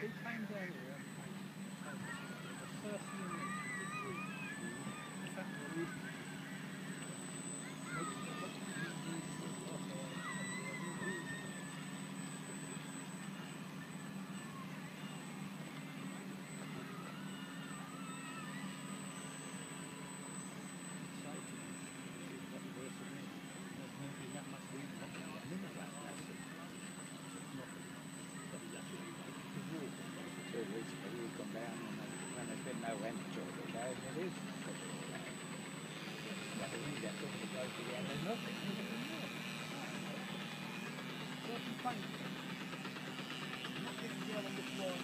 good time down here. Uh, when been no end to it, is. But when you get up to go to the end, there's nothing. Certain places, not getting the on the floor